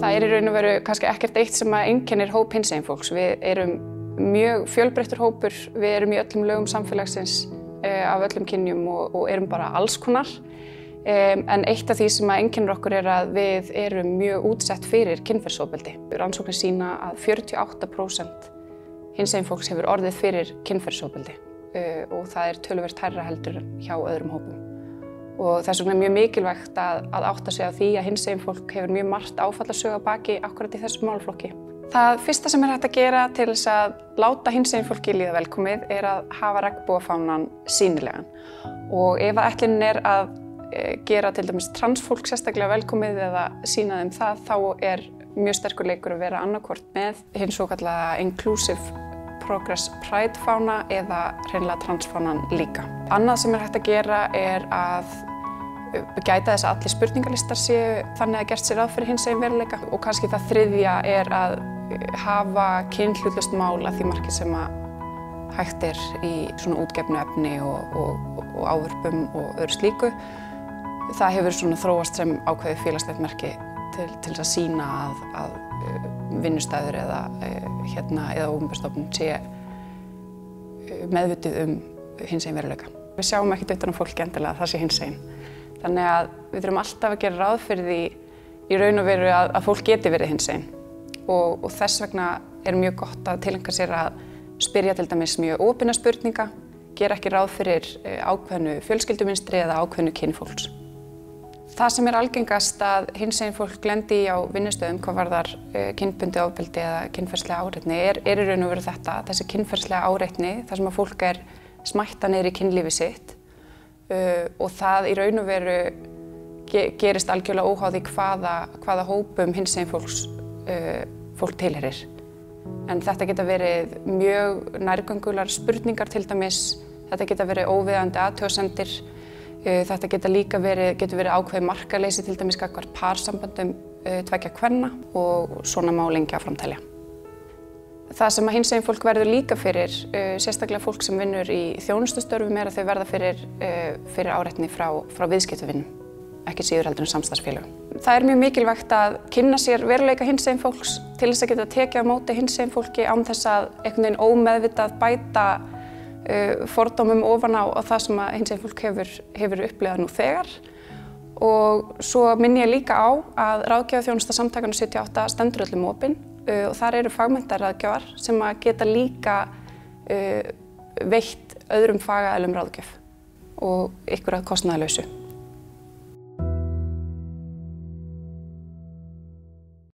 Það er í raun og veru kannski ekkert eitt sem að einkennir hóp hinsegin fólks. Við erum mjög fjölbreyttur hópur, við erum í öllum lögum samfélagsins eh, af öllum kynjum og, og erum bara alls konar. Um, en eitt af því sem að einkennir okkur er að við erum mjög útsett fyrir kynferðsóbeldi. Rannsóknir sína að 48% hinsegin fólks hefur orðið fyrir kynferðsóbeldi uh, og það er töluvert hærra heldur hjá öðrum hópum og þess vegna er mjög mikilvægt að, að átta sig á því að hinsegin fólk hefur mjög margt áfallasög á baki akkurat í þessum málflokki. Það fyrsta sem er hægt að gera til þess að láta hinsegin fólki líða velkomið er að hafa regnbúafánan sínilegan og ef að ætlinin er að e, gera til dæmis transfólk sérstaklega velkomið eða sína þeim það þá er mjög sterkur leikur að vera annarkvort með hins og kallaða inclusive progress pride fána eða hreinlega transfánan líka. Annað sem er hægt að gera er að gæta þess að allir spurningalistar séu þannig að gert sér að fyrir hins eginn veruleika og kannski það þriðja er að hafa kynhlutlust mál að því margir sem að hægt er í svona útgefnu efni og, og, og áverpum og öðru slíku. Það hefur svona þróast sem ákveði félagslegt merki til, til að sína að, að vinnustæður eða, hérna, eða ofinbjörnstofnun sé meðvitið um hins einn veruleika. Við sjáum ekkert utan á fólki endilega að það sé hins einn. Þannig að við þurfum alltaf að gera ráð fyrir því í raun og veru að, að fólk geti verið hins einn. Og, og þess vegna er mjög gott að tilengja sér að spyrja til dæmis mjög óbyrna spurninga, gera ekki ráð fyrir ákveðnu fjölskylduminstri eða ákveðnu kynfólks. Það sem er algengast að hins einn fólk glendi í á vinnustöðum hvað var þar uh, kynbundi ábyldi eða kynferðslega áreitni er, er í raun og veru þetta, þessi kynferðslega áreitni, þar sem að fólk er smætta neyri kynlífi sitt uh, og það í raun og veru ge gerist algjörlega óháði hvaða, hvaða hópum hins einn fólks uh, fólk tilherir. En þetta geta verið mjög nærgöngular spurningar til dæmis, þetta geta verið óviðandi aðtjóðsendir Þetta geta líka verið, getur verið ákveði markaleysi til dæmis kakvar pársambandum uh, tveggja kvenna og svona má lengi að framtælja. Það sem að hins eginn fólk verður líka fyrir, uh, sérstaklega fólk sem vinnur í þjónustustörfum er að þau verða fyrir, uh, fyrir áreitni frá, frá viðskiptuvinnum, ekki síður heldur en samstagsfélögum. Það er mjög mikilvægt að kynna sér veruleika hins eginn fólks til þess að geta tekið á móti hins eginn fólki án þess að einhvern veginn ómeðvitað bæta uh, fordómum ofan á, það sem að hins eginn fólk hefur, hefur upplegað nú þegar og svo minn ég líka á að ráðgjafaþjónusta samtakana 78 stendur öllum opinn og þar eru fagmyndarraðgjafar sem að geta líka uh, veitt öðrum fagaðalum ráðgjöf og ykkur að kostnaðalösu.